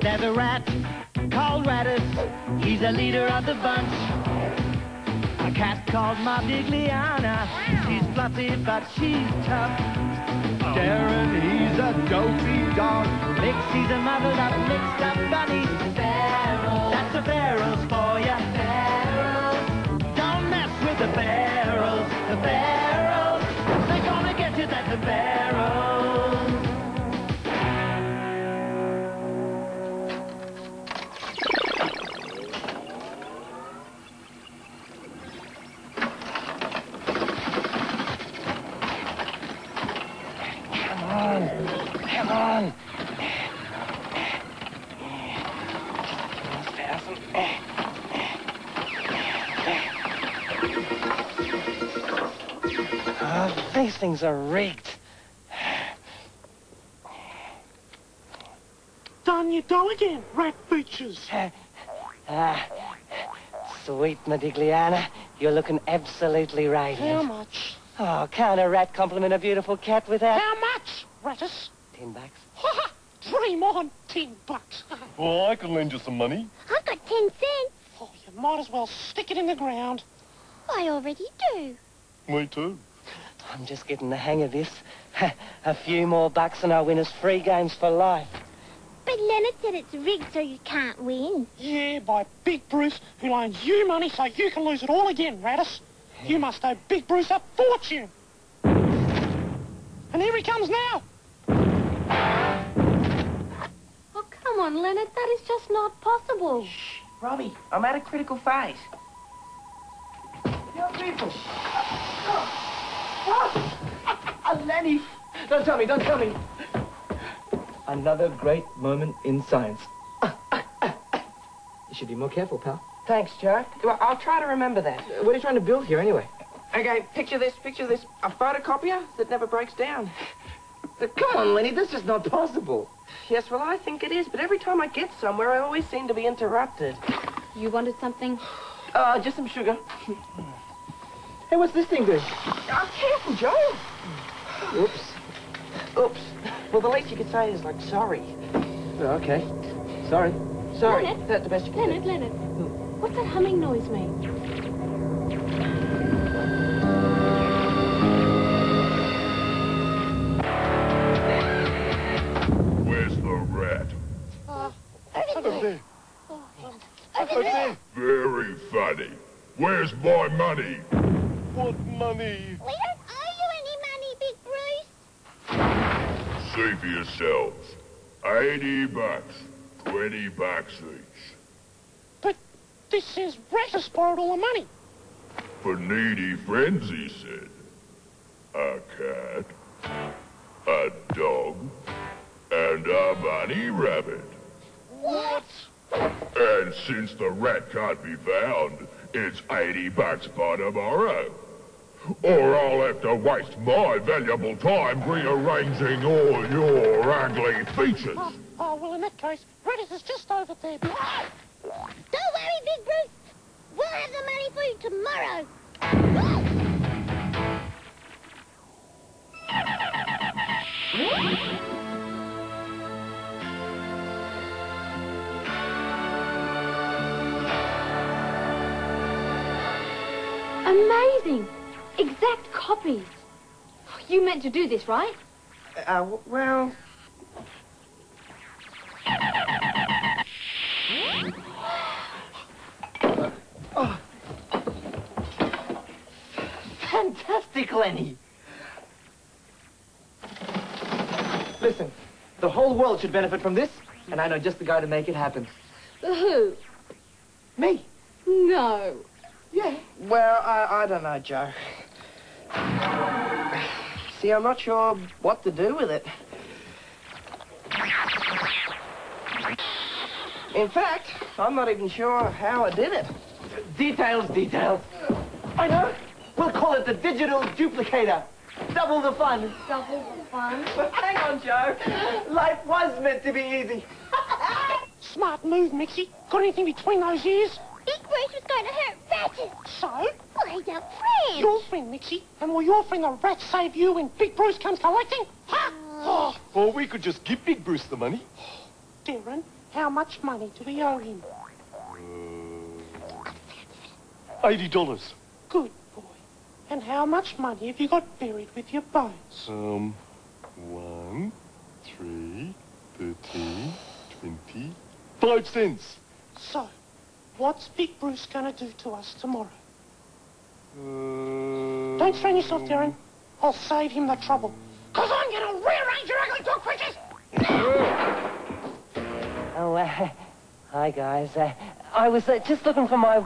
There's a rat called Rattus. He's the leader of the bunch. A cat called Modigliana. She's fluffy, but she's tough. Oh. Derryn, he's a dopey dog. Mixy's a muddled up, mixed up bunny. Oh, these things are rigged. Done you do again, rat features. Ah, sweet Modigliana, you're looking absolutely right. How much? Oh, can't a rat compliment a beautiful cat without... How much, Rattus? Ten bucks. Dream on, ten bucks. Well, I can lend you some money. I've got ten cents. Oh, you might as well stick it in the ground. I already do. Me too. I'm just getting the hang of this. a few more bucks and I'll win us free games for life. But Leonard said it's rigged so you can't win. Yeah, by Big Bruce, who loans you money so you can lose it all again, Rattus. You must owe Big Bruce a fortune. And here he comes now. Oh, come on, Leonard. That is just not possible. Shh. Robbie, I'm at a critical phase. Young people. Don't tell me, don't tell me. Another great moment in science. You should be more careful, pal. Thanks, Joe. Well, I'll try to remember that. What are you trying to build here, anyway? Okay, picture this, picture this. A photocopier that never breaks down. Come on, Lenny, this is not possible. Yes, well, I think it is, but every time I get somewhere, I always seem to be interrupted. You wanted something? Uh, just some sugar. Hey, what's this thing doing? Oh, careful, Joe. Oops. Oops. Well, the least you could say is, like, sorry. Oh, okay. Sorry. Sorry. Leonard? That's the best you can Leonard, Leonard. Hmm. What's that humming noise mean? Where's the rat? Over there. Over there. Very funny. Where's my money? What money? We don't owe you any money, Big Bruce. See for yourselves. 80 bucks. 20 bucks each. But this says Rattus borrowed all the money. For needy friends, he said. A cat, a dog, and a bunny rabbit. What? And since the rat can't be found, it's 80 bucks by tomorrow. Or I'll have to waste my valuable time rearranging all your ugly features. Oh, oh, well, in that case, Rattus is just over there. Don't worry, Big Bruce. We'll have the money for you tomorrow. Amazing. Exact copies. You meant to do this, right? Uh, well... Oh. Fantastic, Lenny. Listen, the whole world should benefit from this, and I know just the guy to make it happen. Who? Me. No. Yeah. Well, I, I don't know, Joe. See, I'm not sure what to do with it. In fact, I'm not even sure how I did it. Details, details. I know. We'll call it the digital duplicator. Double the fun. Double the fun. But hang on, Joe. Life was meant to be easy. Smart move, Mixy. Got anything between those ears? Big Bruce was going to hurt Rattus. So? Well, he's our friend. Your friend, Mixy. And will your friend the rat save you when Big Bruce comes collecting? Ha! Oh, Or we could just give Big Bruce the money. Derryn, how much money do we owe him? Eighty dollars. Good boy. And how much money have you got buried with your bones? Um, one, three, thirteen, twenty, five cents. So, what's Big Bruce going to do to us tomorrow? Uh, Don't strain yourself, Derryn. I'll save him the trouble. Because I'm going to rearrange your ugly dog creatures! Oh, uh, hi, guys. Uh, I was uh, just looking for my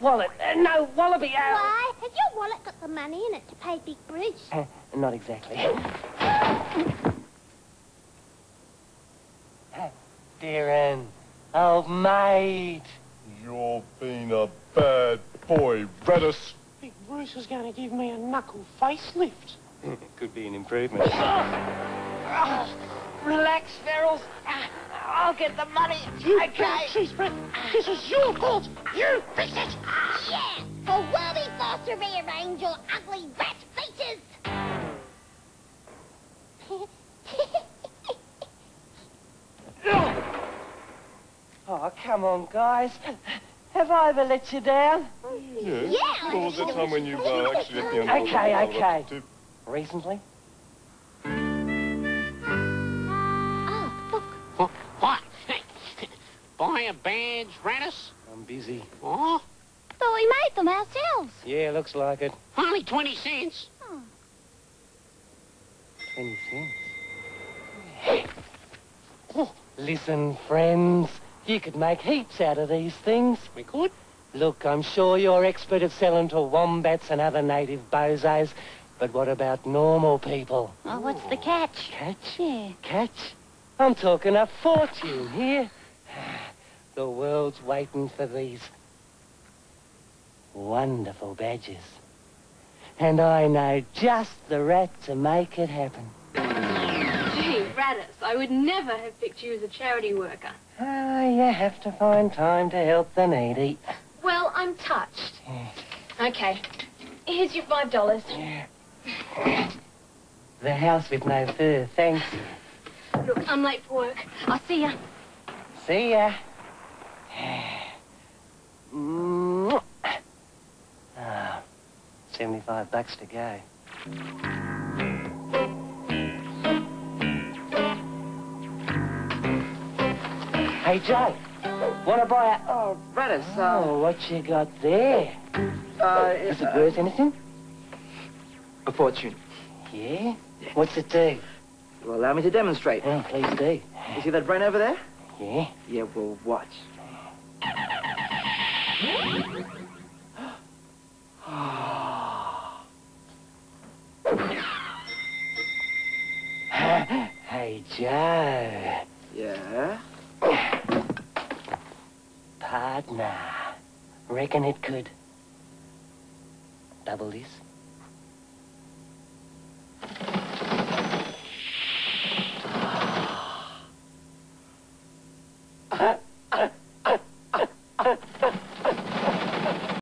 wallet. Uh, no, Wallaby. Uh, Why? Has your wallet got the money in it to pay Big Bruce? uh, not exactly. Derryn, old mate. You're being a bad boy, Rattus. Big Bruce is going to give me a knuckle facelift. It could be an improvement. Oh, relax, Ferals. Uh, I'll get the money. You okay. cheese bread. This is your fault. You fix it. Yeah! For will be forced to rearrange your ugly rat features! Oh, come on, guys. Have I ever let you down? Yeah. Yeah. All the time when you uh, actually let me on Okay, okay. To- Recently? oh, look. What? what? Buy a badge, Rattus? I'm busy. Oh, Thought we made them ourselves. Yeah, looks like it. only 20 cents. 20 cents. Oh, listen, friends. You could make heaps out of these things. We could. Look, I'm sure you're expert at selling to wombats and other native bozos. But what about normal people? Oh, what's the catch? Catch? Yeah. Catch? I'm talking a fortune here. The world's waiting for these wonderful badges. And I know just the rat to make it happen. Gee, Rattus, I would never have picked you as a charity worker. Ah, you have to find time to help the needy. I'm touched. Okay. Here's your five dollars. The house with no fur, thanks. Look, I'm late for work. I'll see ya. See ya. Ah, 75 bucks to go. Hey, Joe. Want to buy a... Oh, Rattus, uh, Oh, what you got there? uh, Is it worth anything? a fortune. Yeah? What's it do? Well, allow me to demonstrate. Oh, please do. You see that brain over there? Yeah? Yeah, well, watch. Hey, Joe. Reckon it could. Double this?